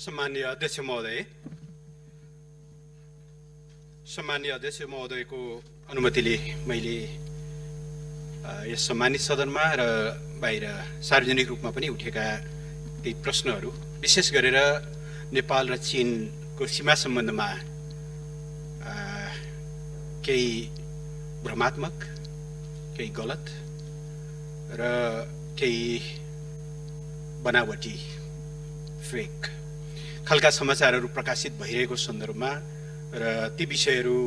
सम्मान्य अध्यक्ष महोदय सम्मान्य अध्यक्ष महोदयको अनुमतिले मैले यस सम्मानित सदनमा र बाहिर सार्वजनिक रूपमा पनि उठेका केही प्रश्नहरू विशेष गरेर नेपाल र चिनको सीमा सम्बन्धमा केही भ्रमात्मक केही गलत र केही बनावटी फेक खालका समाचारहरू प्रकाशित भइरहेको सन्दर्भमा र ती विषयहरू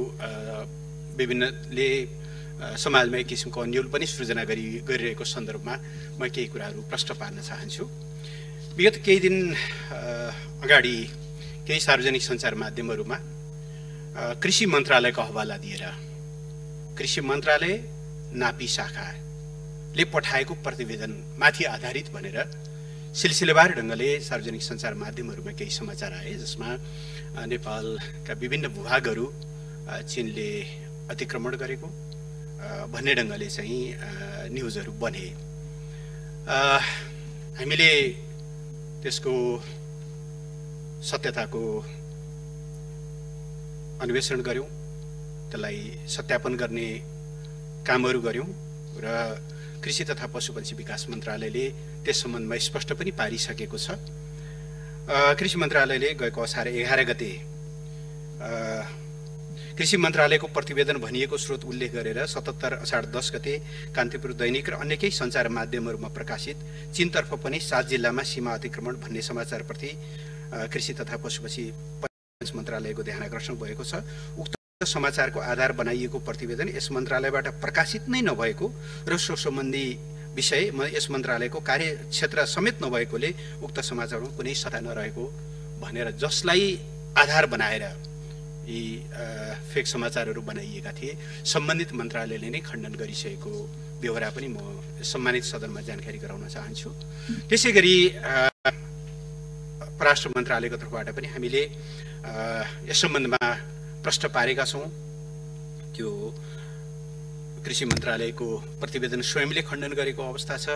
विभिन्नले समाजमा एक किसिमको अन्यल पनि सृजना गरी गरिरहेको सन्दर्भमा म केही कुराहरू प्रश्न पार्न चाहन्छु। विगत केही दिन अगाडि केही सार्वजनिक सञ्चार माध्यमहरूमा कृषि मन्त्रालयको हवाला दिएर कृषि मन्त्रालय नापी शाखाले पठाएको प्रतिवेदनमाथि आधारित भनेर सिलसिलेवार ढङ्गले सार्वजनिक सञ्चार माध्यमहरूमा केही समाचार आए जसमा नेपालका विभिन्न भूभागहरू चिनले अतिक्रमण गरेको भन्ने ढङ्गले चाहिँ न्युजहरू बने। हामीले त्यसको सत्यताको अन्वेषण गऱ्यौँ त्यसलाई सत्यापन गर्ने कामहरू गऱ्यौँ र कृषि तथा पशुपन्छी विकास मन्त्रालयले त्यस सम्बन्धमा स्पष्ट पनि पारिसकेको छ। कृषि मन्त्रालयले गएको असार एघार गते कृषि मन्त्रालयको प्रतिवेदन भनिएको स्रोत उल्लेख गरेर सतहत्तर असार दस गते कान्तिपुर दैनिक र अन्य केही सञ्चार माध्यमहरूमा प्रकाशित चीनतर्फ पनि सात जिल्लामा सीमा अतिक्रमण भन्ने समाचारप्रति कृषि तथा पशुपन्छी विकास मन्त्रालयको ध्यान आकर्षण भएको छ। उक्त समाचारको आधार बनाइएको प्रतिवेदन यस मन्त्रालयबाट प्रकाशित नै नभएको र सो सम्बन्धी विषय म यस मन्त्रालयको कार्यक्षेत्र समेत नभएकोले उक्त समाचारमा कुनै सत्ता नरहेको भनेर जसलाई आधार बनाएर यी फेक समाचारहरू बनाइएका थिए सम्बन्धित मन्त्रालयले नै खण्डन गरिसकेको बेहोरा पनि म सम्मानित सदनमा जानकारी गराउन चाहन्छु। त्यसै गरी परराष्ट्र मन्त्रालयको तर्फबाट पनि हामीले यस सम्बन्धमा प्रश्न पारेका छौँ। त्यो कृषि मन्त्रालयको प्रतिवेदन स्वयंले खण्डन गरेको अवस्था छ।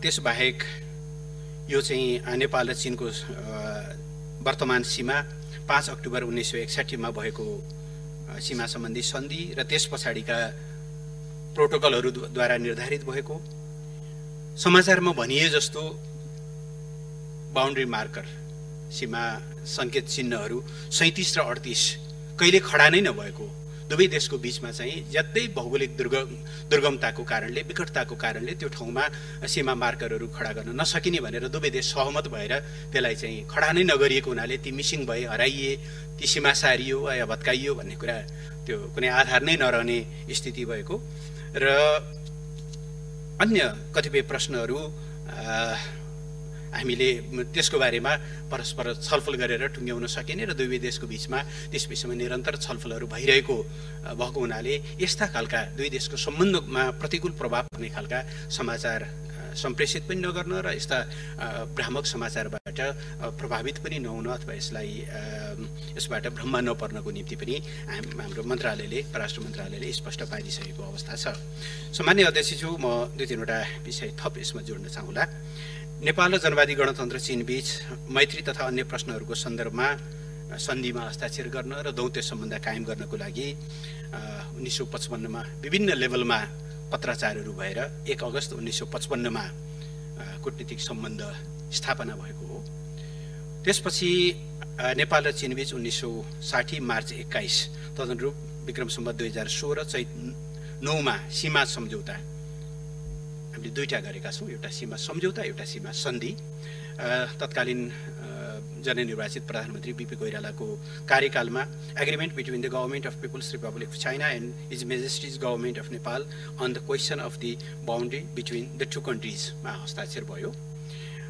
त्यसबाहेक यो चाहिँ नेपाल र चिनको वर्तमान सीमा पाँच अक्टोबर उन्नाइस सय एकसाठीमा भएको सीमा सम्बन्धी सन्धि र त्यस पछाडिका प्रोटोकलहरूद्वारा निर्धारित भएको। समाचारमा भनिए जस्तो बााउन्ड्री मार्कर सीमा सङ्केत चिन्हहरू सैँतिस र अडतिस कहिले खडा नै नभएको दुवै देशको बिचमा चाहिँ ज्यादै भौगोलिक दुर्गम दुर्गमताको कारणले विकटताको कारणले त्यो ठाउँमा सीमा मार्करहरू खडा गर्न नसकिने भनेर दुवै देश सहमत भएर त्यसलाई चाहिँ खडा नै नगरिएको हुनाले ती मिसिङ भए हराइए ती सीमा सारियो या भत्काइयो भन्ने कुरा त्यो कुनै आधार नै नरहने स्थिति भएको। र अन्य कतिपय प्रश्नहरू हामीले त्यसको बारेमा परस्पर छलफल गरेर टुङ्ग्याउन सकिने र दुवै देशको बिचमा त्यस विषयमा निरन्तर छलफलहरू भइरहेको भएको हुनाले यस्ता खालका दुई देशको सम्बन्धमा प्रतिकूल प्रभाव पर्ने खालका समाचार सम्प्रेषित पनि नगर्न र यस्ता भ्रामक समाचारबाट प्रभावित पनि नहुन अथवा यसलाई यसबाट भ्रममा नपर्नको निम्ति पनि हाम- हाम्रो मन्त्रालयले परराष्ट्र मन्त्रालयले स्पष्ट पारिसकेको अवस्था छ। सामान्य अध्यक्षज्यू म दुई तिनवटा विषय थप यसमा जोड्न चाहँला। नेपाल र जनवादी गणतन्त्र चीनबीच मैत्री तथा अन्य प्रश्नहरूको सन्दर्भमा सन्धिमा हस्ताक्षर गर्न र दौत्य सम्बन्ध कायम गर्नको लागि उन्नाइस सौ पचपन्नमा विभिन्न लेभलमा पत्राचारहरू भएर एक अगस्त उन्नाइस सौ पचपन्नमा कुटनीतिक सम्बन्ध स्थापना भएको हो। त्यसपछि नेपाल र चीनबीच उन्नाइस सौ साठी मार्च एक्काइस तदनुरूप विक्रम सम्बत दुई हजार सोह्र चैत नौमा सीमा सम्झौता हामीले दुईवटा गरेका छौँ एउटा सीमा सम्झौता एउटा सीमा सन्धि। तत्कालीन जननिर्वाचित प्रधानमन्त्री बिपी कोइरालाको कार्यकालमा agreement between the Government of People's Republic of China and His Majesty's Government of Nepal on the question of the boundary between the two कन्ट्रिजमा हस्ताक्षर भयो।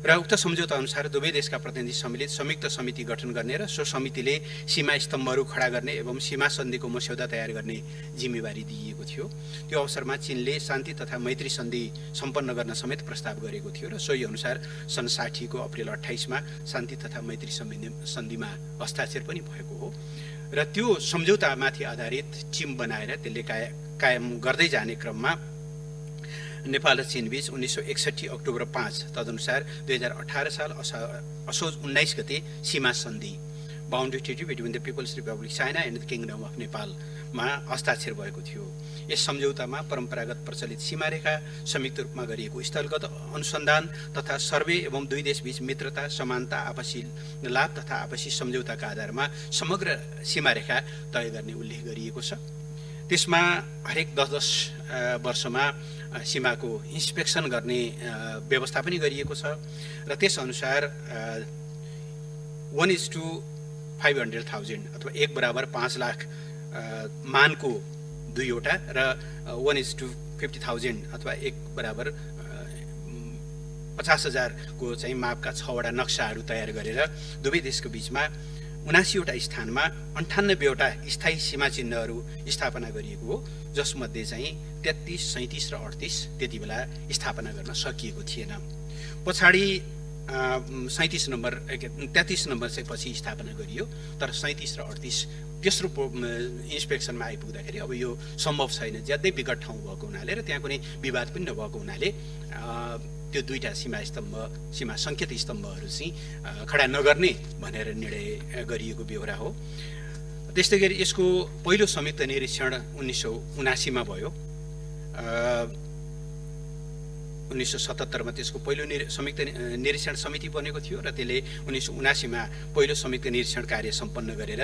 र उक्त सम्झौता अनुसार दुवै देशका प्रतिनिधि सम्मिलित संयुक्त समिति गठन गर्ने र सो समितिले सीमा स्तम्भहरू खडा गर्ने एवं सीमा सन्धिको मस्यौदा तयार गर्ने जिम्मेवारी दिइएको थियो। त्यो अवसरमा चीनले शान्ति तथा मैत्री सन्धि सम्पन्न गर्न समेत प्रस्ताव गरेको थियो र सोही अनुसार सन् साठीको अप्रेल अठाइसमा शान्ति तथा मैत्री सन्धिमा हस्ताक्षर पनि भएको हो। र त्यो सम्झौतामाथि आधारित टिम बनाएर त्यसले काय कायम गर्दै जाने क्रममा नेपाल र चिनबीच उन्नाइस सौ एकसट्ठी अक्टोबर पाँच तदनुसार दुई हजार अठार साल असा असोज उन्नाइस गते सीमा सन्धि। Boundary treaty between the People's Republic China and the Kingdom of नेपालमा हस्ताक्षर भएको थियो। यस सम्झौतामा परम्परागत प्रचलित सीमारेखा संयुक्त रूपमा गरिएको स्थलगत अनुसन्धान तथा सर्वे एवं दुई देशबीच मित्रता समानता आपसी लाभ तथा आपसी सम्झौताका आधारमा समग्र सीमारेखा तय गर्ने उल्लेख गरिएको छ। त्यसमा हरेक दस दस वर्षमा सीमाको इन्सपेक्सन गर्ने व्यवस्था पनि गरिएको छ। र त्यसअनुसार one is to five hundred thousand अथवा एक बराबर पाँच लाख मानको दुईवटा र one is to fifty thousand अथवा एक बराबर पचास हजारको चाहिँ मापका छवटा नक्साहरू तयार गरेर दुवै देशको बिचमा उनासीवटा स्थानमा अन्ठानब्बेवटा स्थायी सीमा चिन्हहरू स्थापना गरिएको हो जसमध्ये चाहिँ तेत्तिस सैँतिस र अडतिस त्यति बेला स्थापना गर्न सकिएको थिएन। पछाडि सैँतिस नम्बर तेत्तिस नम्बर चाहिँ पछि स्थापना गरियो तर सैँतिस र अडतिस तेस्रो इन्सपेक्सनमा आइपुग्दाखेरि अब यो सम्भव छैन। ज्यादै विकट ठाउँ भएको हुनाले र त्यहाँ कुनै विवाद पनि नभएको हुनाले त्यो दुईवटा सीमा स्तम्भ सीमा सङ्केत स्तम्भहरू चाहिँ खडा नगर्ने भनेर निर्णय गरिएको बेहोरा हो। त्यस्तै गरी यसको पहिलो संयुक्त निरीक्षण उन्नाइस सौ उनासीमा भयो। उन्नाइस सौ सतहत्तरमा त्यसको पहिलो निर संयुक्त निरीक्षण समिति बनेको थियो र त्यसले उन्नाइस सौ उनासीमा पहिलो संयुक्त निरीक्षण कार्य सम्पन्न गरेर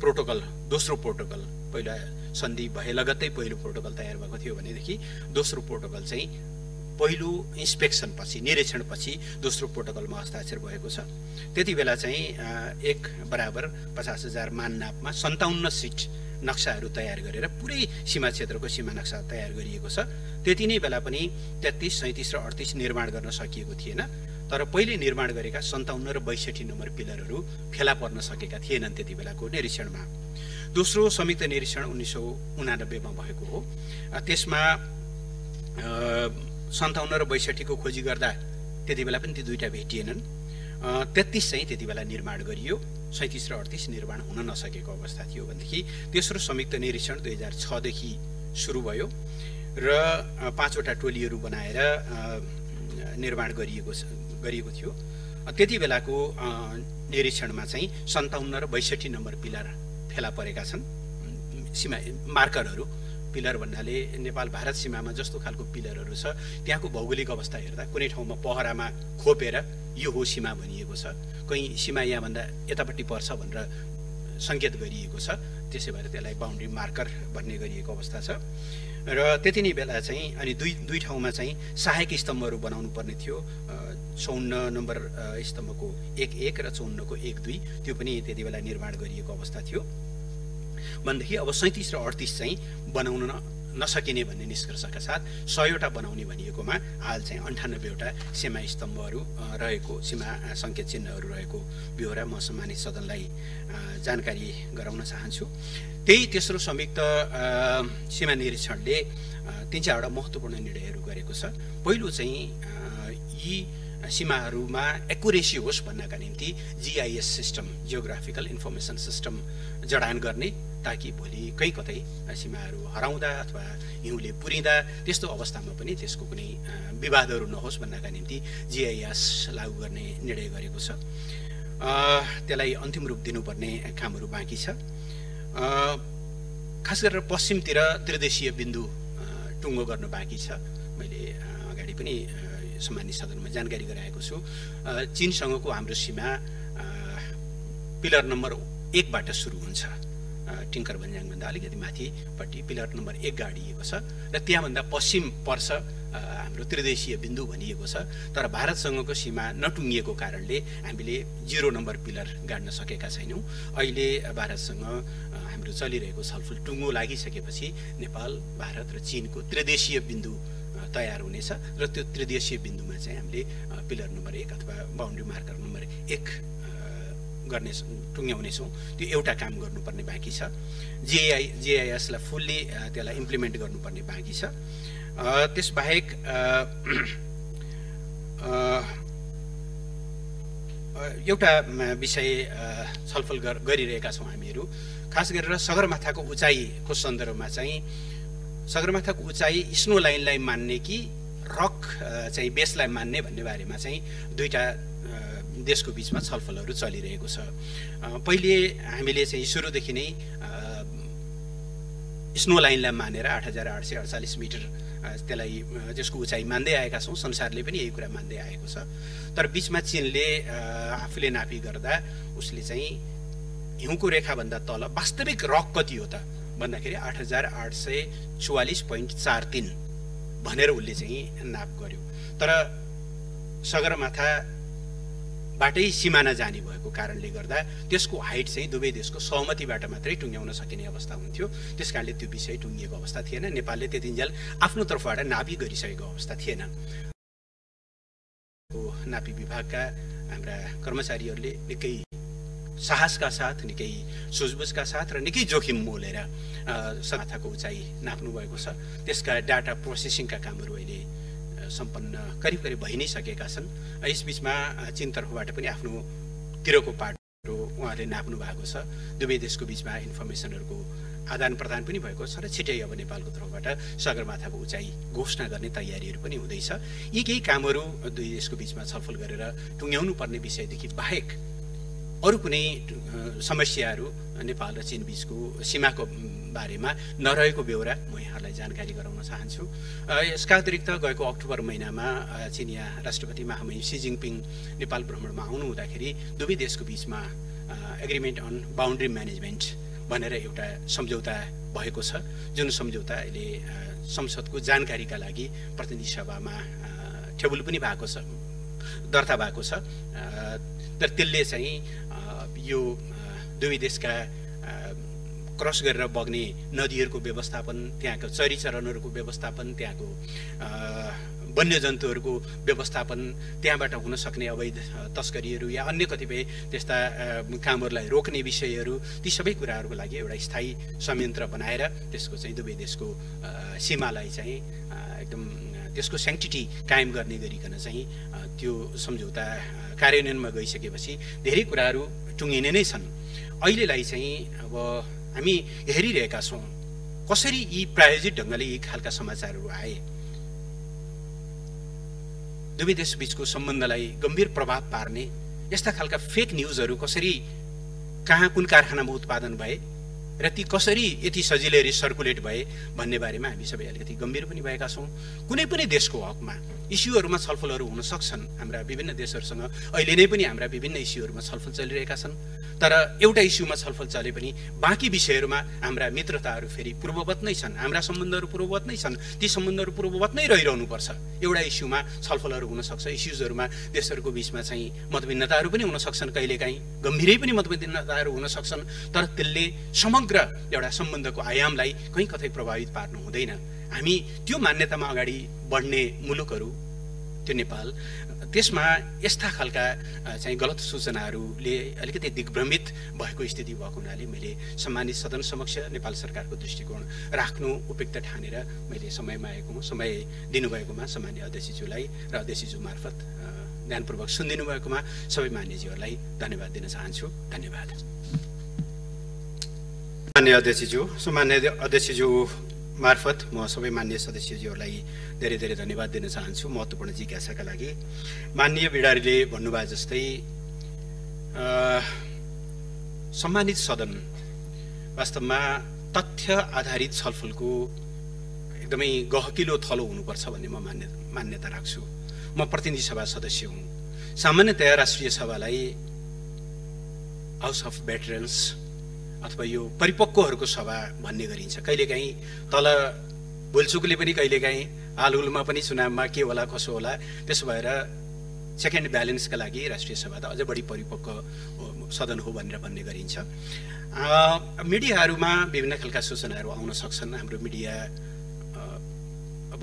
प्रोटोकल दोस्रो प्रोटोकल पहिला सन्धि भए लगत्तै पहिलो प्रोटोकल तयार भएको थियो भनेदेखि दोस्रो प्रोटोकल चाहिँ पहिलो इन्सपेक्सनपछि निरीक्षणपछि दोस्रो प्रोटोकलमा हस्ताक्षर भएको छ। त्यति बेला चाहिँ एक बराबर पचास हजार माननापमा सन्ताउन्न सिट नक्साहरू तयार गरेर पुरै सीमा क्षेत्रको सीमा नक्सा तयार गरिएको छ। त्यति नै बेला पनि तेत्तिस सैँतिस र अडतिस निर्माण गर्न सकिएको थिएन। तर पहिले निर्माण गरेका सन्ताउन्न र बैसठी नम्बर पिलरहरू फेला पर्न सकेका थिएनन् त्यति बेलाको निरीक्षणमा। दोस्रो संयुक्त निरीक्षण उन्नाइस सौ उनानब्बेमा भएको हो। त्यसमा सन्ताउन्न र बैसठीको खोजी गर्दा त्यति बेला पनि ती दुईवटा भेटिएनन्। तेत्तिस चाहिँ त्यति बेला निर्माण गरियो। सैँतिस र अडतिस निर्माण हुन नसकेको अवस्था थियो भनेदेखि तेस्रो संयुक्त निरीक्षण दुई हजार छदेखि सुरु भयो र पाँचवटा टोलीहरू बनाएर निर्माण गरिएको गरिएको थियो। त्यति बेलाको निरीक्षणमा चाहिँ सन्ताउन्न र बैसठी नम्बर पिलर फेला परेका छन्। सीमा मार्करहरू। पिलर भन्नाले नेपाल भारत सीमामा जस्तो खालको पिलरहरू छ। त्यहाँको भौगोलिक अवस्था हेर्दा कुनै ठाउँमा पहरामा खोपेर यो हो सीमा भनिएको छ। कहीँ सीमा यहाँभन्दा यतापट्टि पर्छ भनेर सङ्केत गरिएको छ। त्यसै भएर त्यसलाई बााउन्ड्री मार्कर भन्ने गरिएको अवस्था छ। र त्यति नै बेला चाहिँ अनि दुई दुई ठाउँमा चाहिँ सहायक स्तम्भहरू बनाउनु पर्ने थियो। चौन्न नम्बर स्तम्भको एक एक र चौन्नको एक दुई। त्यो पनि त्यति बेला निर्माण गरिएको अवस्था थियो। भनेदेखि अब सैँतिस र अडतिस चाहिँ बनाउन नसकिने भन्ने निष्कर्षका साथ सयवटा बनाउने भनिएकोमा हाल चाहिँ अन्ठानब्बेवटा सीमा स्तम्भहरू रहेको सीमा सङ्केत चिन्हहरू रहेको बेहोरा म सम्मानित सदनलाई जानकारी गराउन चाहन्छु। त्यही तेस्रो संयुक्त सीमा निरीक्षणले तिन चारवटा महत्त्वपूर्ण निर्णयहरू गरेको छ। पहिलो चाहिँ यी सीमाहरूमा एकुरेसी होस् भन्नका निम्ति GIS system geographical information system जडान गर्ने ताकि भोलि कहीँ कतै सीमाहरू हराउँदा अथवा हिउँले पुरिँदा त्यस्तो अवस्थामा पनि त्यसको कुनै विवादहरू नहोस् भन्नका निम्ति जिआइएस लागू गर्ने निर्णय गरेको छ। त्यसलाई अन्तिम रूप दिनुपर्ने कामहरू बाँकी छ। खास गरेर पश्चिमतिर त्रिदेशीय बिन्दु टुङ्गो गर्न बाँकी छ। मैले अगाडि पनि सम्मानित सदनमा जानकारी गराएको छु। चिनसँगको हाम्रो सीमा पिलर नम्बर एकबाट सुरु हुन्छ। टिङ्कर भन्ज्याङभन्दा अलिकति माथिपट्टि पिलर नम्बर एक गाडिएको छ र त्यहाँभन्दा पश्चिम पर्छ हाम्रो त्रिदेशीय बिन्दु भनिएको छ। तर भारतसँगको सीमा नटुङ्गिएको कारणले हामीले जिरो नम्बर पिलर गाड्न सकेका छैनौँ। अहिले भारतसँग हाम्रो चलिरहेको छलफल टुङ्गो लागिसकेपछि नेपाल भारत र चिनको त्रिदेशीय बिन्दु तयार हुनेछ र त्यो त्रिदेशीय बिन्दुमा चाहिँ हामीले पिलर नम्बर एक अथवा बााउन्ड्री मार्कर नम्बर एक गर्ने टुङ्ग्याउनेछौँ। त्यो एउटा काम गर्नुपर्ने बाँकी छ। जिआई जिआइएसलाई फुल्ली त्यसलाई इम्प्लिमेन्ट गर्नुपर्ने बाँकी छ। त्यसबाहेक एउटा विषय छलफल गरिरहेका छौँ हामीहरू। खास गरेर सगरमाथाको उचाइको सन्दर्भमा चाहिँ सगरमाथाको उचाइ स्नो लाइनलाई मान्ने कि रक चाहिँ बेसलाई मान्ने भन्ने बारेमा चाहिँ दुईवटा देशको बिचमा छलफलहरू चलिरहेको छ। पहिले हामीले चाहिँ सुरुदेखि नै स्नो लाइनलाई मानेर आठ हजार आठ सय अडचालिस मिटर त्यसलाई त्यसको उचाइ मान्दै आएका छौँ। संसारले पनि यही कुरा मान्दै आएको छ। तर बिचमा चिनले आफूले नापी गर्दा उसले चाहिँ हिउँको रेखाभन्दा तल वास्तविक रक कति हो त? भन्दाखेरि आठ हजार आठ सय चौवालिस पोइन्ट चार तिन भनेर उसले चाहिँ नाप गर्यो। तर सगरमाथा बाटै सिमाना जाने भएको कारणले गर्दा त्यसको हाइट चाहिँ दुवै देशको सहमतिबाट मात्रै टुङ्ग्याउन सकिने अवस्था हुन्थ्यो। त्यस कारणले त्यो विषय टुङ्गिएको अवस्था थिएन। नेपालले त्यतिन्जेल आफ्नो तर्फबाट नापी गरिसकेको अवस्था थिएन। नापी विभागका हाम्रा कर्मचारीहरूले निकै साहसका साथ निकै सुझबुझका साथ र निकै जोखिम मोलेर माथाको उचाइ नाप्नु भएको छ। त्यसका डाटा प्रोसेसिङका कामहरू अहिले सम्पन्न करिब करिब भइ नै सकेका छन्। यसबिचमा चिन तर्फबाट पनि आफ्नो तिरको पाटो उहाँले नाप्नु भएको छ। दुवै देशको बिचमा इन्फर्मेसनहरूको आदान प्रदान पनि भएको छ र छिटै अब नेपालको तर्फबाट सगरमाथाको उचाइ घोषणा गर्ने तयारीहरू पनि हुँदैछ। यी केही कामहरू दुई देशको बिचमा छलफल गरेर टुङ्ग्याउनु पर्ने विषयदेखि बाहेक अरू कुनै समस्याहरू नेपाल र चिन बिचको सीमाको बारेमा नरहेको बेहोरा म यहाँलाई जानकारी गराउन चाहन्छु। यसका अतिरिक्त गएको अक्टोबर महिनामा चिनिया राष्ट्रपति महामहिम सी जिङपिङ नेपाल भ्रमणमा आउनु हुँदाखेरि दुवै देशको बिचमा एग्रिमेन्ट अन बााउन्ड्री म्यानेजमेन्ट भनेर एउटा सम्झौता भएको छ जुन सम्झौता अहिले संसदको जानकारीका लागि प्रतिनिधि सभामा टेबल पनि भएको छ दर्ता भएको छ तर त्यसले चाहिँ यो दुवै देशका क्रस गरेर बग्ने नदीहरूको व्यवस्थापन त्यहाँको चरीचरणहरूको व्यवस्थापन त्यहाँको वन्यजन्तुहरूको व्यवस्थापन त्यहाँबाट हुन सक्ने अवैध तस्करीहरू या अन्य कतिपय त्यस्ता कामहरूलाई रोक्ने विषयहरू ती सबै कुराहरूको लागि एउटा स्थायी संयन्त्र बनाएर त्यसको चाहिँ दुवै देशको सीमालाई चाहिँ एकदम त्यसको सेङ्टिटी कायम गर्ने गरिकन चाहिँ त्यो सम्झौता कार्यान्वयनमा गइसकेपछि धेरै कुराहरू टुङ्गिने नै छन्। अहिलेलाई चाहिँ अब हामी हेरिरहेका छौँ कसरी यी प्रायोजित ढङ्गले यी खालका समाचारहरू आए? दुवै देशबिचको सम्बन्धलाई गम्भीर प्रभाव पार्ने यस्ता खालका फेक न्युजहरू कसरी कहाँ कुन कारखानामा उत्पादन भए? र ती कसरी यति सजिलै सर्कुलेट भए भन्ने बारेमा हामी सबै अलिकति गम्भीर पनि भएका छौँ। कुनै पनि देशको हकमा इस्युहरूमा छलफलहरू हुन सक्छन् हाम्रा विभिन्न देशहरूसँग। अहिले नै पनि हाम्रा विभिन्न इस्युहरूमा छलफल चलिरहेका छन्। तर एउटा इस्युमा छलफल चले पनि बाँकी विषयहरूमा हाम्रा मित्रताहरू फेरि पूर्ववत नै छन्। हाम्रा सम्बन्धहरू पूर्ववत नै छन्। ती सम्बन्धहरू पूर्ववत नै रहिरहनुपर्छ। एउटा इस्युमा छलफलहरू हुनसक्छ इस्युजहरूमा देशहरूको बिचमा चाहिँ मतभिन्नताहरू पनि हुन सक्छन्। कहिलेकाहीँ गम्भीरै पनि मतभिन्नताहरू हुन सक्छन्। तर त्यसले समग्र एउटा सम्बन्धको आयामलाई कहीँ कतै प्रभावित पार्नु हुँदैन। हामी त्यो मान्यतामा अगाडि बढ्ने मुलुकहरू त्यो नेपाल त्यसमा यस्ता खालका चाहिँ गलत सूचनाहरूले अलिकति दिग्भ्रमित भएको स्थिति भएको हुनाले मैले सम्मानित सदन समक्ष नेपाल सरकारको दृष्टिकोण राख्नु उपयुक्त ठानेर मैले समयमा आएको समय दिनुभएकोमा सामान्य अध्यक्षज्यूलाई र अध्यक्षज्यू मार्फत ध्यानपूर्वक सुनिदिनु भएकोमा सबै मान्यज्यूहरूलाई धन्यवाद दिन चाहन्छु। धन्यवाद। मान्य अध्यक्षज्यू सामान्य अध्यक्षज्यू मार्फत म सबै मान्य सदस्यज्यूहरूलाई धेरै धेरै धन्यवाद दिन चाहन्छु महत्त्वपूर्ण जिज्ञासाका लागि। मान्य बिडारीले भन्नुभयो जस्तै सम्मानित सदन वास्तवमा तथ्य आधारित छलफलको एकदमै गहकिलो थलो हुनुपर्छ भन्ने म मान्य मान्यता राख्छु। म प्रतिनिधि सभा सदस्य हुँ। सामान्यतया राष्ट्रिय सभालाई हाउस अफ भेटरेन्स अथवा यो परिपक्वहरूको सभा भन्ने गरिन्छ। कहिलेकाहीँ तल भुलचुकले पनि कहिलेकाहीँ हालहुलमा पनि चुनावमा के होला कसो होला त्यसो भएर सेकेन्ड ब्यालेन्सका लागि राष्ट्रिय सभा त अझै बढी परिपक्व सदन हो भनेर भन्ने गरिन्छ। मिडियाहरूमा विभिन्न खालका सूचनाहरू आउन सक्छन्। हाम्रो मिडिया अब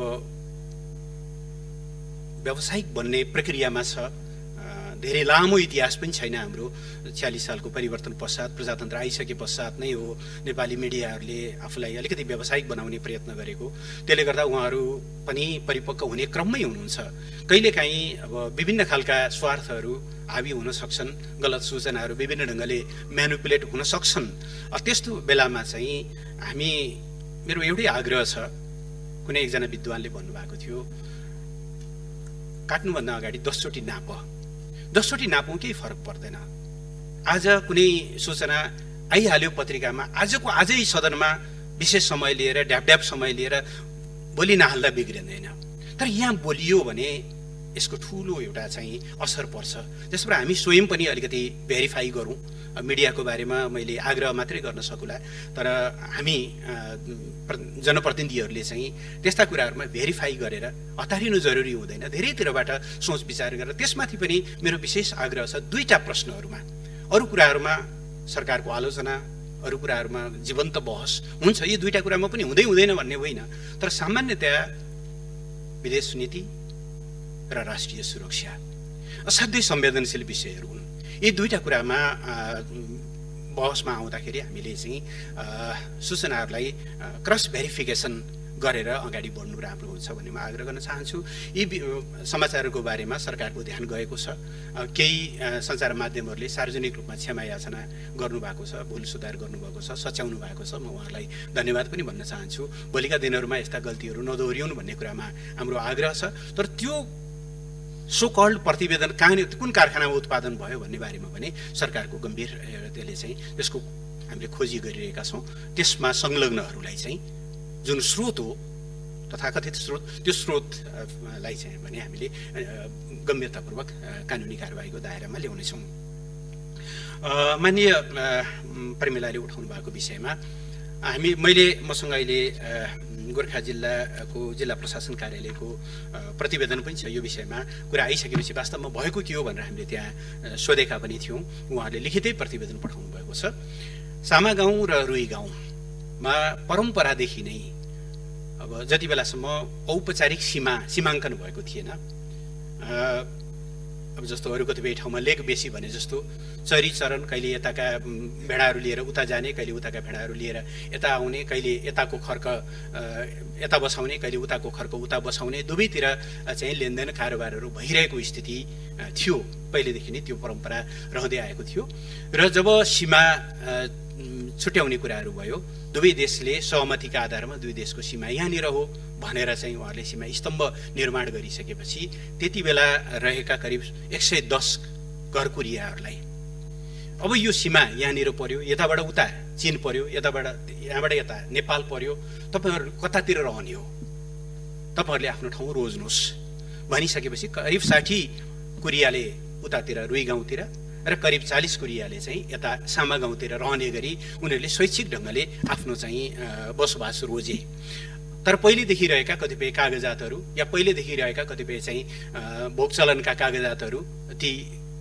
व्यावसायिक बन्ने प्रक्रियामा छ। धेरै लामो इतिहास पनि छैन हाम्रो। छ्यालिस सालको परिवर्तन पश्चात प्रजातन्त्र आइसके पश्चात नै हो नेपाली मिडियाहरूले आफूलाई अलिकति व्यावसायिक बनाउने प्रयत्न गरेको। त्यसले गर्दा उहाँहरू पनि परिपक्व हुने क्रममै हुनुहुन्छ। कहिलेकाहीँ अब विभिन्न खालका स्वार्थहरू हाबी हुन सक्छन् गलत सूचनाहरू विभिन्न ढङ्गले म्यानुपुलेट हुन सक्छन्। त्यस्तो बेलामा चाहिँ हामी मेरो एउटै आग्रह छ कुनै एकजना विद्वानले भन्नुभएको थियो काट्नुभन्दा अगाडि दसचोटि नाप। दसचोटि नापौँ केही फरक पर्दैन। आज कुनै सूचना आइहाल्यो पत्रिकामा आजको आजै सदनमा विशेष समय लिएर ड्याप समय लिएर बोली नहाल्दा बिग्रिँदैन। तर यहाँ बोलियो भने यसको ठुलो एउटा चाहिँ असर पर्छ। त्यसबाट हामी स्वयं पनि अलिकति भेरिफाई गरौँ। मिडियाको बारेमा मैले आग्रह मात्रै गर्न सकुला। तर हामी जनप्रतिनिधिहरूले चाहिँ त्यस्ता कुराहरूमा भेरिफाई गरेर हतारिनु जरुरी हुँदैन। धेरैतिरबाट सोच विचार गरेर त्यसमाथि पनि मेरो विशेष आग्रह छ दुईवटा प्रश्नहरूमा। अरू कुराहरूमा सरकारको आलोचना अरू कुराहरूमा जीवन्त बहस हुन्छ। यी दुईवटा कुरामा पनि हुँदै हुँदैन भन्ने होइन। तर सामान्यतया विदेश नीति र राष्ट्रिय सुरक्षा असाध्यै संवेदनशील विषयहरू हुन् यी दुईवटा कुरामा बहसमा आउँदाखेरि हामीले चाहिँ सूचनाहरूलाई क्रस भेरिफिकेसन गरेर अगाडि बढ्नु राम्रो हुन्छ भन्ने म आग्रह गर्न चाहन्छु यी समाचारको बारेमा सरकारको ध्यान गएको छ केही सञ्चार माध्यमहरूले सार्वजनिक रूपमा क्षमा याचना गर्नुभएको छ भुल सुधार गर्नुभएको छ सच्याउनु भएको छ म उहाँलाई धन्यवाद पनि भन्न चाहन्छु भोलिका दिनहरूमा यस्ता गल्तीहरू नदोहोरिउन् भन्ने कुरामा हाम्रो आग्रह छ तर त्यो सो कल्ड प्रतिवेदन कहाँनिर कुन कारखानामा उत्पादन भयो भन्ने बारेमा पनि सरकारको गम्भीर त्यसले चाहिँ त्यसको हामीले खोजी गरिरहेका छौँ। त्यसमा संलग्नहरूलाई चाहिँ जुन स्रोत हो तथाकथित स्रोत त्यो स्रोतलाई चाहिँ भने हामीले गम्भीरतापूर्वक कानुनी कारवाहीको दायरामा ल्याउनेछौँ। माननीय प्रमिलाले उठाउनु भएको विषयमा हामी मैले मसँग अहिले गोर्खा जिल्लाको जिल्ला प्रशासन कार्यालयको प्रतिवेदन पनि छ यो विषयमा। कुरा आइसकेपछि वास्तवमा भएको के हो भनेर हामीले त्यहाँ सोधेका पनि थियौँ। उहाँहरूले लिखितै प्रतिवेदन पठाउनु भएको छ। सामा गाउँ र रुई गाउँमा परम्परादेखि नै अब जति बेलासम्म औपचारिक सीमा सीमाङ्कन भएको थिएन। अब जस्तो अरू कतिपय ठाउँमा लेख बेसी भने जस्तो चरी चरण कहिले यताका भेडाहरू लिएर उता जाने कहिले उताका भेडाहरू लिएर यता आउने कहिले यताको खर्क यता बसाउने कहिले उताको खर्क उता बसाउने दुवैतिर चाहिँ लेनदेन कारोबारहरू भइरहेको स्थिति थियो। पहिलेदेखि नै त्यो परम्परा रहँदै आएको थियो। र जब सीमा छुट्याउने कुराहरू भयो। दुवै देशले सहमतिका आधारमा दुवै देशको सीमा यहाँनिर हो भनेर चाहिँ उहाँहरूले सीमा स्तम्भ निर्माण गरिसकेपछि त्यति बेला रहेका करिब एक सय दस घरकुरियाहरूलाई। अब यो सीमा यहाँनिर पर्यो यताबाट उता चिन पर्यो यताबाट यहाँबाट यता नेपाल पर्यो तपाईँहरू कतातिर रहने हो? तपाईँहरूले आफ्नो ठाउँ रोज्नुहोस्। भनिसकेपछि करिब साठी कुरियाले उतातिर रुई गाउँतिर र करिब चालिस कुरियाले चाहिँ यता सामा गाउँतिर रहने गरी उनीहरूले स्वैच्छिक ढङ्गले आफ्नो चाहिँ बसोबास रोजे। तर पहिलेदेखि रहेका कतिपय कागजातहरू या पहिलेदेखि रहेका कतिपय चाहिँ भोगचलनका कागजातहरू ती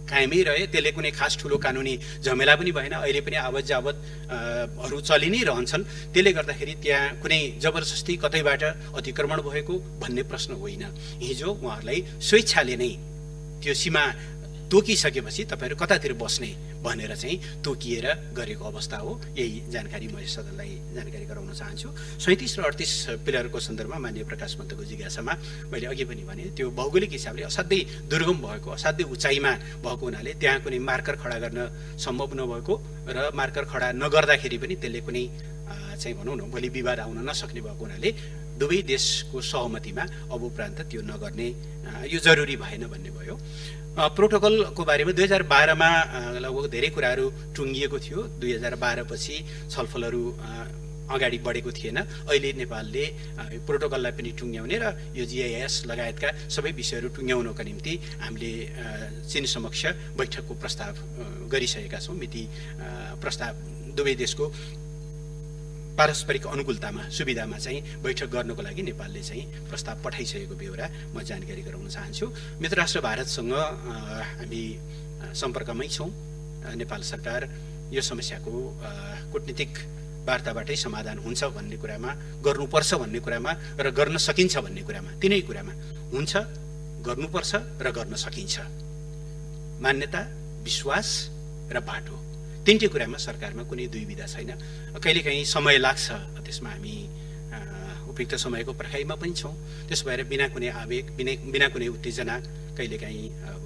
कायमै रहे त्यसले कुनै खास ठुलो कानुनी झमेला पनि भएन अहिले पनि आवत जावतहरू चलि नै रहन्छन्। त्यसले गर्दाखेरि त्यहाँ कुनै जबरजस्ती कतैबाट अतिक्रमण भएको भन्ने प्रश्न होइन। हिजो उहाँहरूलाई स्वेच्छाले नै त्यो सीमा तोकिसकेपछि तपाईँहरू कतातिर बस्ने भनेर चाहिँ तोकिएर गरेको अवस्था हो। यही जानकारी म सदनलाई जानकारी गराउन चाहन्छु। सैँतिस र अडतिस पिलरको सन्दर्भमा मान्य प्रकाश मन्तको जिज्ञासामा मैले अघि पनि भने त्यो भौगोलिक हिसाबले असाध्यै दुर्गम भएको असाध्यै उचाइमा भएको हुनाले त्यहाँ कुनै मार्कर खडा गर्न सम्भव नभएको र मार्कर खडा नगर्दाखेरि पनि त्यसले कुनै चाहिँ भनौँ न भोलि विवाद आउन नसक्ने भएको हुनाले दुवै देशको सहमतिमा अब उपरान्त त्यो नगर्ने यो जरुरी भएन भन्ने भयो। प्रोटोकलको बारेमा दुई हजार बाह्रमा लगभग धेरै कुराहरू टुङ्गिएको थियो। दुई हजार बाह्रपछि छलफलहरू अगाडि बढेको थिएन। अहिले नेपालले प्रोटोकललाई पनि टुङ्ग्याउने र यो जिआइएस लगायतका सबै विषयहरू टुङ्ग्याउनको निम्ति हामीले चिन समक्ष बैठकको प्रस्ताव गरिसकेका छौँ। मिति प्रस्ताव दुवै देशको पारस्परिक अनुकूलतामा सुविधामा चाहिँ बैठक गर्नको लागि नेपालले चाहिँ प्रस्ताव पठाइसकेको बेहोरा म जानकारी गराउन चाहन्छु। मित्र राष्ट्र भारतसँग हामी सम्पर्कमै छौँ। नेपाल सरकार यो समस्याको कुटनीतिक वार्ताबाटै समाधान हुन्छ भन्ने कुरामा गर्नुपर्छ भन्ने कुरामा र गर्न सकिन्छ भन्ने कुरामा तिनै कुरामा हुन्छ गर्नुपर्छ र गर्न सकिन्छ। मान्यता विश्वास र बाटो। तिनटै कुरामा सरकारमा कुनै दुई विधा छैन। कहिलेकाहीँ समय लाग्छ त्यसमा हामी उपयुक्त समयको पर्खाइमा पनि छौँ। त्यसो भएर बिना कुनै आवेग बिना बिना कुनै उत्तेजना कहिलेकाहीँ अब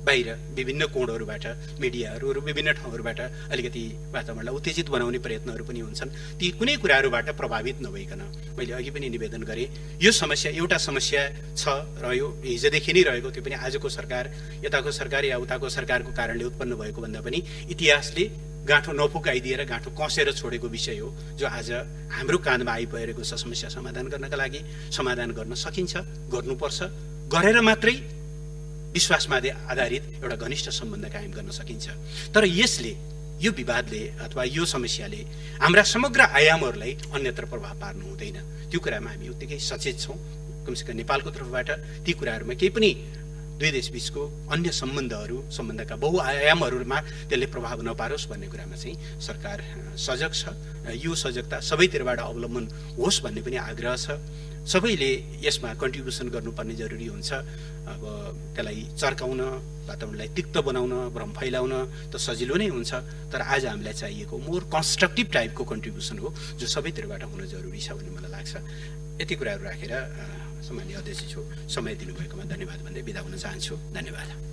बाहिर विभिन्न कोणहरूबाट मिडियाहरू विभिन्न ठाउँहरूबाट अलिकति वातावरणलाई उत्तेजित बनाउने प्रयत्नहरू पनि हुन्छन्। ती कुनै कुराहरूबाट प्रभावित नभइकन मैले अघि पनि निवेदन गरेँ यो समस्या एउटा समस्या छ रह्यो हिजोदेखि नै रहेको त्यो पनि आजको सरकार यताको सरकार या उताको सरकारको कारणले उत्पन्न भएको भन्दा पनि इतिहासले गाँठो नफुकाइदिएर गाँठो कसेर छोडेको विषय हो जो आज हाम्रो काँधमा आइपरेको छ समस्या समाधान गर्नका लागि। समाधान गर्न सकिन्छ गर्नुपर्छ गरेर मात्रै विश्वासमा आधारित एउटा घनिष्ठ सम्बन्ध कायम गर्न सकिन्छ। तर यसले यो विवादले अथवा यो समस्याले हाम्रा समग्र आयामहरूलाई अन्यत्र प्रभाव पार्नु हुँदैन। त्यो कुरामा हामी उत्तिकै सचेत छौँ। कमसेकम नेपालको तर्फबाट ती कुराहरूमा केही पनि दुई देशबिचको अन्य सम्बन्धहरू सम्बन्धका बहुआयामहरूमा त्यसले प्रभाव नपारोस् भन्ने कुरामा चाहिँ सरकार सजग छ। यो सजगता सबैतिरबाट अवलम्बन होस् भन्ने पनि आग्रह छ। सबैले यसमा कन्ट्रिब्युसन गर्नुपर्ने जरुरी हुन्छ। अब त्यसलाई चर्काउन वातावरणलाई तिक्त बनाउन भ्रम फैलाउन त सजिलो नै हुन्छ तर आज हामीलाई चाहिएको मोर कन्स्ट्रक्टिभ टाइपको कन्ट्रिब्युसन हो जो सबैतिरबाट हुन जरुरी छ भन्ने मलाई लाग्छ। यति कुराहरू राखेर सामान्य अध्यक्ष छु। समय दिनुभएकोमा धन्यवाद भन्दै बिदा हुन चाहन्छु। धन्यवाद।